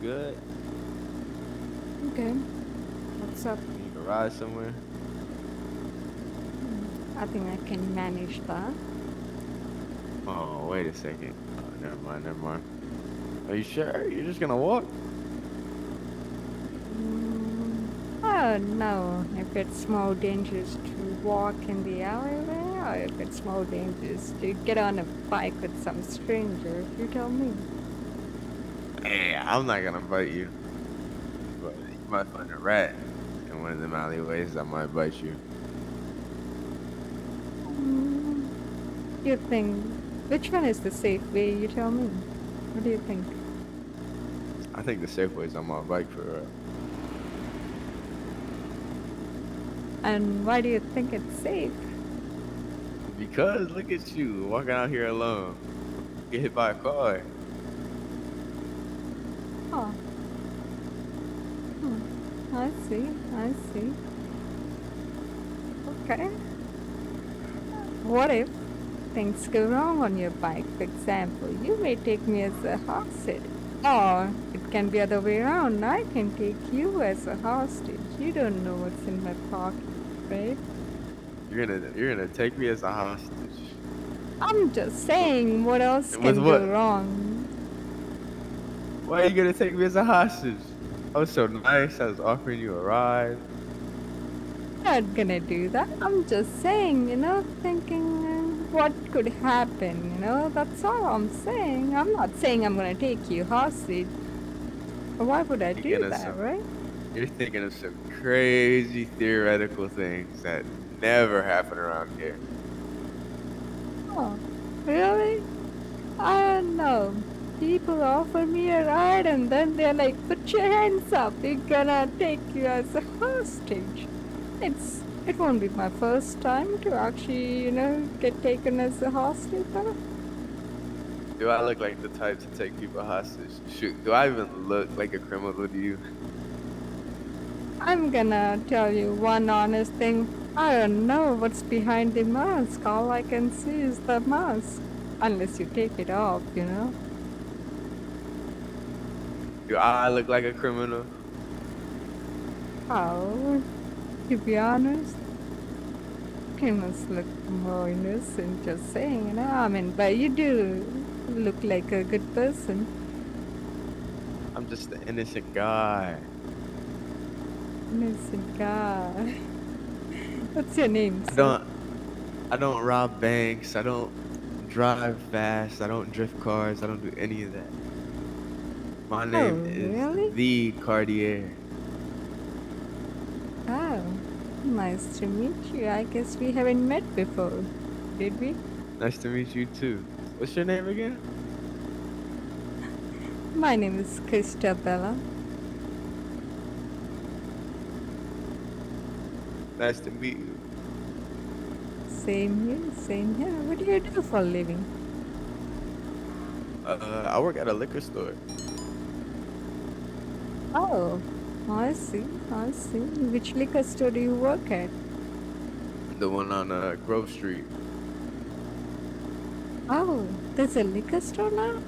good? Okay. What's up? You can ride somewhere? I think I can manage that. Oh, wait a second. Oh, never mind, never mind. Are you sure? You're just gonna walk? Mm, I don't know if it's more dangerous to walk in the alleyway or if it's more dangerous to get on a bike with some stranger. You tell me. Hey, I'm not gonna bite you. But you might find a rat in one of them alleyways that might bite you. Mm, you think which one is the safe way? You tell me. What do you think? I think the safe way is on my bike for real. And why do you think it's safe? Because look at you walking out here alone. Get hit by a car. Oh. Hmm. I see. I see. Okay. What if things go wrong on your bike? For example, you may take me as a hostage. Or it can be other way around. I can take you as a hostage. You don't know what's in my pocket, right? You're gonna you're gonna take me as a hostage. I'm just saying, what else With can what? go wrong? Why are you gonna take me as a hostage? I was so nice. I was offering you a ride. not gonna do that. I'm just saying, you know, thinking uh, what could happen, you know, that's all I'm saying. I'm not saying I'm gonna take you hostage. Why would I do that, some- right? You're thinking of some crazy theoretical things that never happen around here. Oh, really? I don't know. People offer me a ride and then they're like, put your hands up, they're gonna take you as a hostage. It's, it won't be my first time to actually, you know, get taken as a hostage. huh? Do I look like the type to take people hostage? Shoot, do I even look like a criminal to you? I'm gonna tell you one honest thing. I don't know what's behind the mask. All I can see is the mask. Unless you take it off, you know? Do I look like a criminal? How? To be honest, must look more innocent, just saying, you know? I mean, but you do look like a good person. I'm just an innocent guy. Innocent guy. What's your name? I don't I don't rob banks. I don't drive fast. I don't drift cars. I don't do any of that. My name is Oh, really? the Cartier. Oh, nice to meet you. I guess we haven't met before, did we? Nice to meet you too. What's your name again? My name is Christabella. Nice to meet you. Same here, same here. What do you do for a living? Uh, I work at a liquor store. Oh, I see, I see. Which liquor store do you work at? The one on uh, Grove Street. Oh, there's a liquor store now?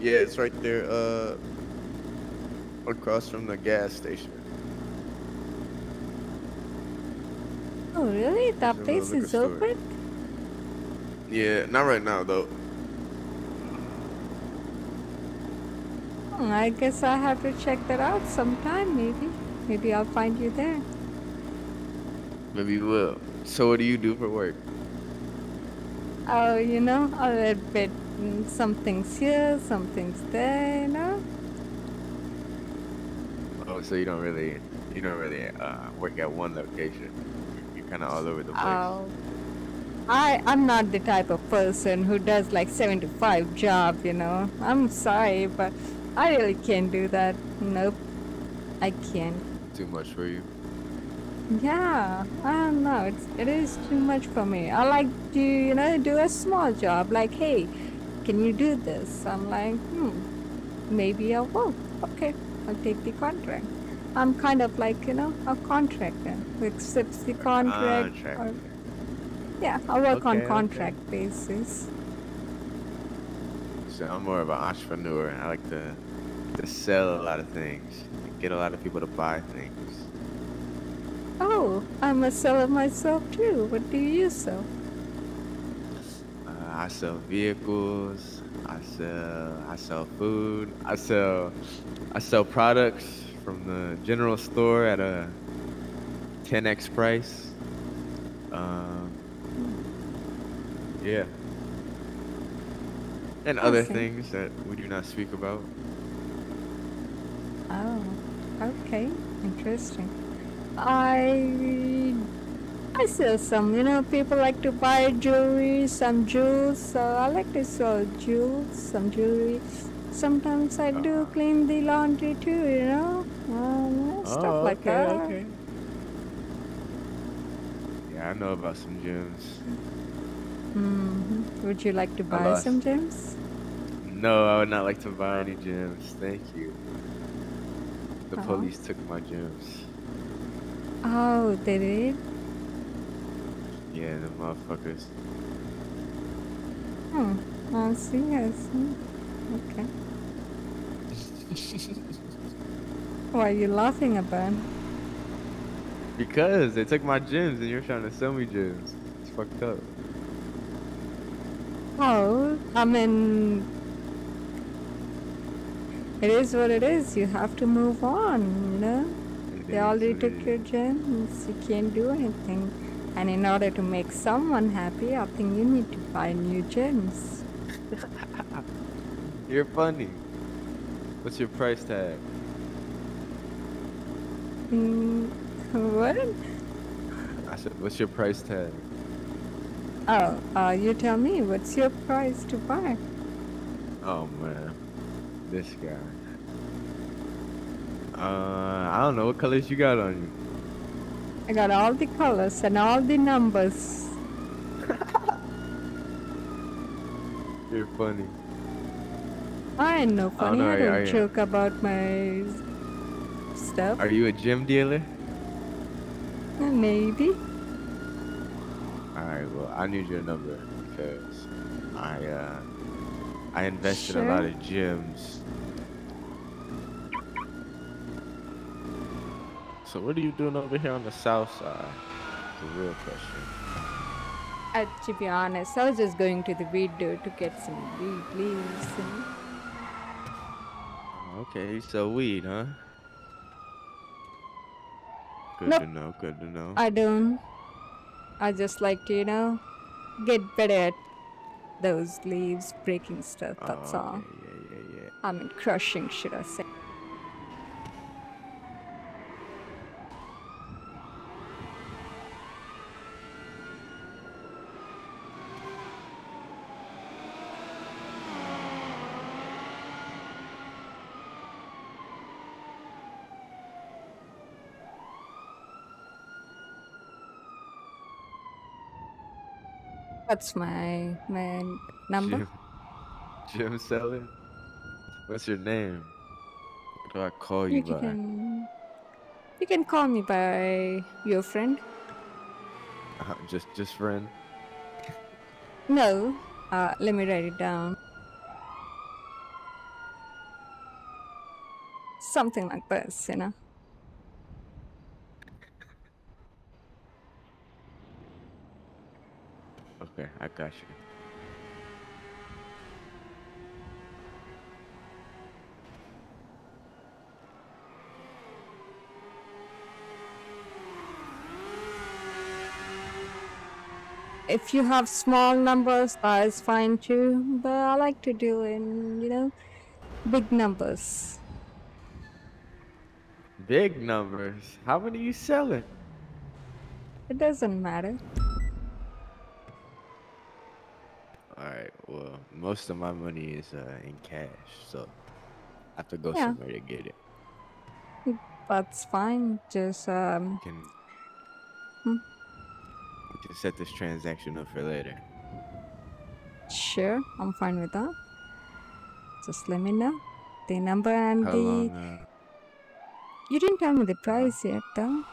Yeah, it's right there, uh, across from the gas station. Oh, really? That place is open? Yeah, not right now though. Hmm, I guess I'll have to check that out sometime, maybe. Maybe I'll find you there. Maybe you will. So what do you do for work? Oh, you know, a little bit. mm, Some things here, some things there, you know? Oh, so you don't really, you don't really uh, work at one location. You're kind of all over the place. Oh, I I'm not the type of person who does like seven to five job. You know, I'm sorry, but I really can't do that. Nope, I can't. Too much for you. Yeah, I don't know. It's it is too much for me. I like to you know do a small job. Like, hey, can you do this? I'm like, hmm, maybe I will. Okay, I'll take the contract. I'm kind of like you know a contractor who accepts the contract. or- yeah, I work on Okay, okay. contract basis. I'm more of an entrepreneur. I like to to sell a lot of things, get a lot of people to buy things. Oh, I'm a seller myself too. What do you sell? Uh, I sell vehicles. I sell I sell food. I sell I sell products from the general store at a 10x price. Um, yeah. And other Awesome. things that we do not speak about. Oh, okay, interesting. I I sell some. You know, people like to buy jewelry, some jewels. So I like to sell jewels, some jewelry. Sometimes I do Uh, clean the laundry too. You know, um, stuff oh, like okay, that. okay. Yeah, I know about some gems. Hmm Would you like to buy some gems? No, I would not like to buy any gems. Thank you. The Oh. police took my gems. Oh, they did. Yeah, the motherfuckers. Hmm. I see. I see. Okay. Why are you laughing about? Because they took my gems and you're trying to sell me gems. It's fucked up. Oh, I mean, it is what it is. You have to move on, you know? They already took your gems. You can't do anything. And in order to make someone happy, I think you need to buy new gems. You're funny. What's your price tag? Mm, what? I said, what's your price tag? Oh, uh, you tell me, what's your price to buy? Oh man, this guy. Uh, I don't know what colors you got on you. I got all the colors and all the numbers. You're funny. I ain't no I don't funny. I don't are you- joke about my stuff. Are you a gem dealer? Maybe. Alright, well, I need your number because I uh I invest in a lot of gems. So what are you doing over here on the south side? It's a real question. Uh, to be honest, I was just going to the window to get some weed leaves. And Okay, so weed, huh? Good Nope. to know, good to know. I don't. I just like to, you know, get better at those leaves, breaking stuff. That's Oh, all. Yeah, yeah, yeah, yeah. I mean, crushing, should I say? That's my my number. Jim, Jim selling? What's your name? What do I call you, You by? can you can call me by your friend. Uh, just, just friend. No, uh, let me write it down. Something like this, you know. Okay, I got you. If you have small numbers, that is fine too. But I like to do in, you know, big numbers. Big numbers. How many you selling? It doesn't matter. Alright, well, most of my money is uh, in cash, so I have to go Yeah. somewhere to get it. That's fine. Just um, Can Hmm. we can set this transaction up for later. sure, I'm fine with that. Just let me know the number and How the. long? Uh, You didn't tell me the price yet, though.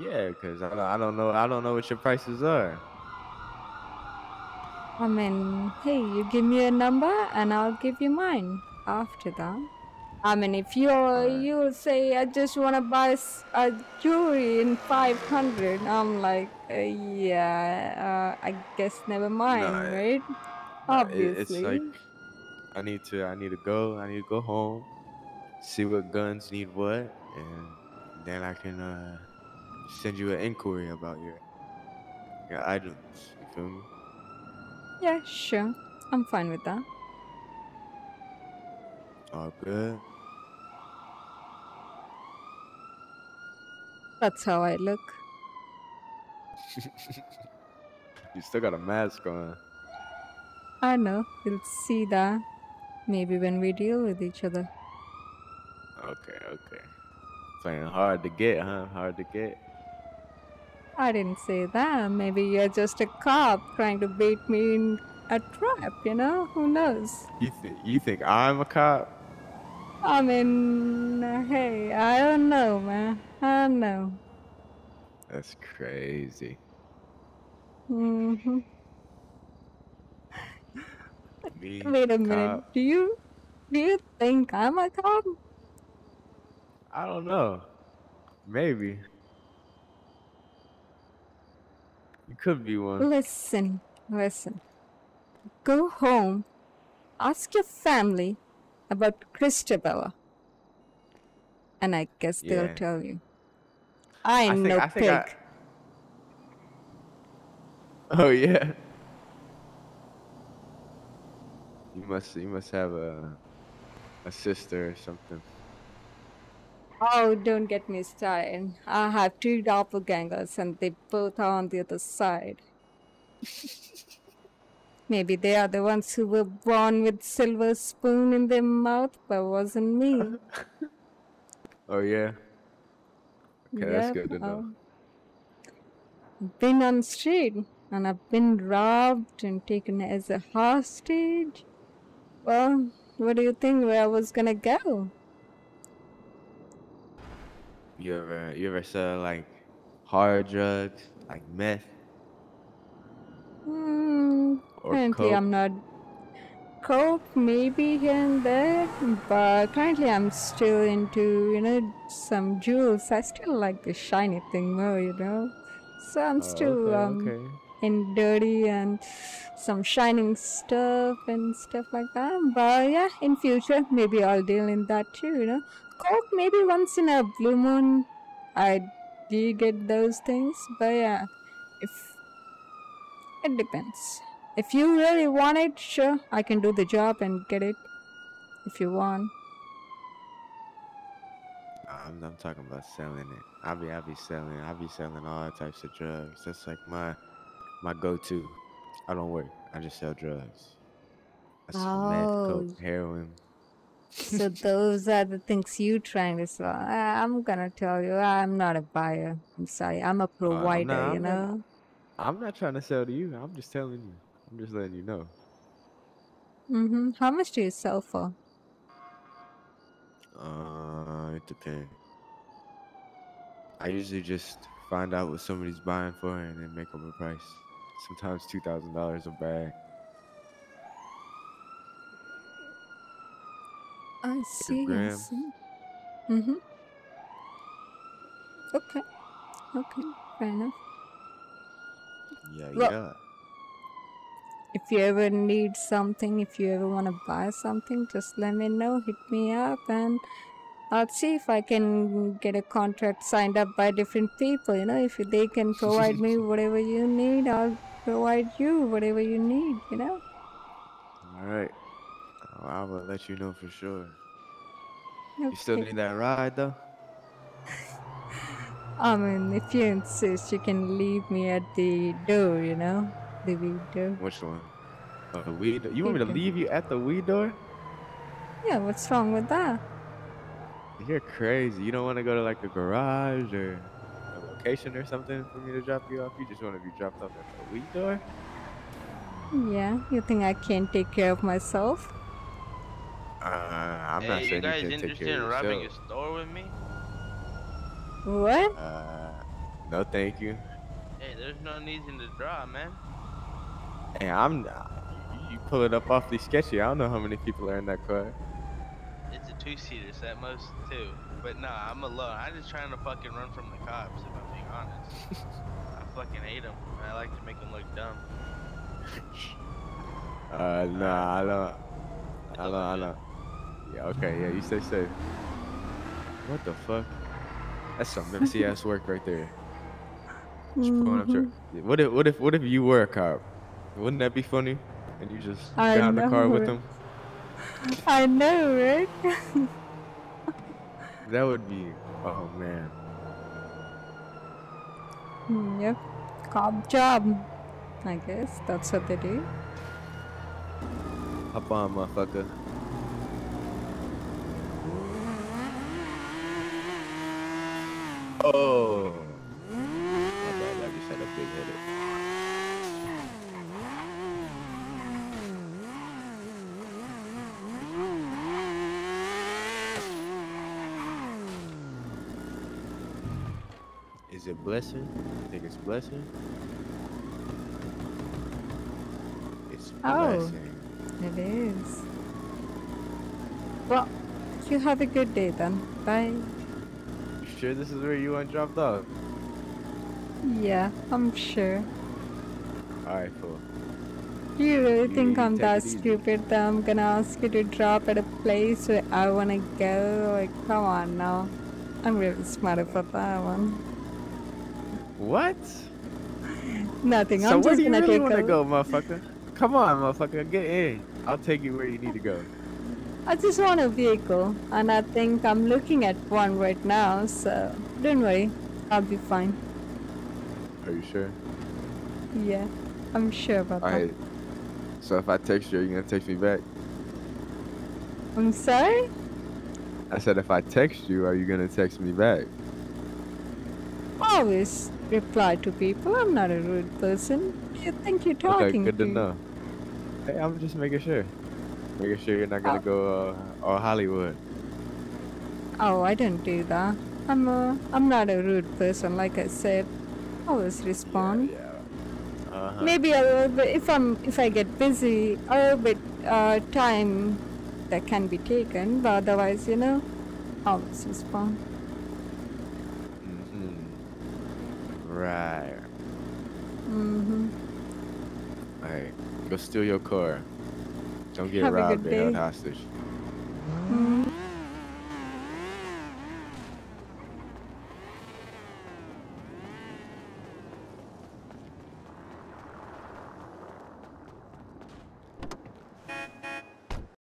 yeah, cause I don't, I don't know, I don't know what your prices are. I mean, hey, you give me a number and I'll give you mine after that. I mean, if you you say I just want to buy a jewelry in five hundred, I'm like, uh, yeah, uh, I guess never mind, Nah, right? It- it's like I need to I need to go. I need to go home, see what guns need what, and then I can uh send you an inquiry about your your items. You feel me? Yeah, sure. I'm fine with that. All good. That's how I look. You still got a mask on. I know. We'll see that maybe when we deal with each other. Okay, okay. Playing hard to get, huh? Hard to get. I didn't say that. Maybe you're just a cop trying to bait me in a trap, you know? Who knows? You think you think I'm a cop? I mean, hey, I don't know, man. I don't know. That's crazy. hmm Me, Wait a minute. Do you do you think I'm a cop? I don't know. Maybe. You could be one. Listen, listen. Go home. Ask your family about Christabella. And I guess they'll tell you. I I ain't think- no I pig. I- Oh yeah. You must you must have a a sister or something. Oh, don't get me started. I have two doppelgangers and they both are on the other side. Maybe they are the ones who were born with silver spoon in their mouth, but wasn't me. Oh yeah. Okay, that's good to know. I've been on street and I've been robbed and taken as a hostage. Well, what do you think where I was gonna go? You ever you ever sell like hard drugs like meth or currently coke? I'm not coke maybe here and there, but currently I'm still into, you know, some jewels. I still like the shiny thing more, you know. So I'm Oh, still okay, um okay. in dirty and some shining stuff and stuff like that. But yeah, in future maybe I'll deal in that too, you know. Coke maybe once in a blue moon I do get those things, but yeah, if it depends. If you really want it, sure, I can do the job and get it if you want. I'm, I'm talking about selling it. I'll be I'll be selling. I'll be selling all types of drugs. That's like my my go-to. I don't work. I just sell drugs. I sell meth, Oh, coke, heroin. So those are the things you're trying to sell. I- I'm gonna tell you, I'm not a buyer. I'm sorry, I'm a Uh, I'm provider. You I'm not. know. I'm not trying to sell to you. I'm just telling you. I'm just letting you know. Mm-hmm. How much do you sell for? Uh, it depends. I usually just find out what somebody's buying for and then make up a price. Sometimes two thousand dollars a bag. I see. I see. Mm-hmm. Okay. Okay. Fair enough. Yeah, Well, yeah. if you ever need something, if you ever want to buy something, just let me know. Hit me up, and I'll see if I can get a contract signed up by different people. You know, if they can provide me whatever you need, I'll provide you whatever you need. You know. All right. Oh, I will let you know for sure. You still need that ride though? Um, I mean, if you insist, you can leave me at the door. You know, the big door. Which one? Oh, the weed. door? You want me to leave you at the weed door? Yeah. What's wrong with that? You're crazy. You don't want to go to like a garage or a location or something for me to drop you off. You just want to be dropped off at the weed door? Yeah. You think I can't take care of myself? Uh, I'm Hey, you saying you guys can't take interested in of robbing a store with me? What? Uh, no, thank you. Hey, there's no need in the draw, man. And I'm you pull it up awfully sketchy. I don't know how many people are in that car. It's a two-seater, so at most two. But nah, I'm alone. I'm just trying to fucking run from the cops, if I'm being honest. I fucking hate them. I like to make them look dumb. Uh, nah, I don't. I don't. I don't. Yeah, okay, yeah, you stay safe. What the fuck? That's some messy ass work right there. Just pulling up Mhm. What if, what if, what if you were a cop? Wouldn't that be funny? And you just I got in the car with know. them? I know, right? That would be, oh man. Hmm, yep. Cop job. I guess that's what they do. Hop on, motherfucker. Oh. My bad, I just had a big headache. Is it blessing? You think it's blessing? It's Oh. blessing. It is. Well, you have a good day then. Bye. You sure this is where you want dropped off? Yeah, I'm sure. Alright, cool. Do you really You- think you I'm that stupid that I'm gonna ask you to drop at a place where I wanna go? Like, come on now. I'm really smart for that one. What? Nothing. so I'm where just do you gonna really take want to go, motherfucker? Come on, motherfucker, get in. I'll take you where you need to go. I just want a vehicle, and I think I'm looking at one right now. So don't worry, I'll be fine. Are you sure? Yeah, I'm sure about that. Alright. So if I text you, are you gonna text me back? I'm sorry. I said if I text you, are you gonna text me back? Always reply to people. I'm not a rude person. Do you think you're talking Okay, good to to? know. Hey, I'm just making sure. Making sure you're not gonna Oh. go uh, all Hollywood. Oh, I don't do that. I'm a, I'm not a rude person, like I said. Always respond. Yeah. yeah. Uh-huh. Maybe a little bit if I'm if I get busy, a little bit uh, time that can be taken, but otherwise, you know, always respond. hmm Right. Mm-hmm. Hey, go steal your car. Don't get Have robbed and held hostage. mm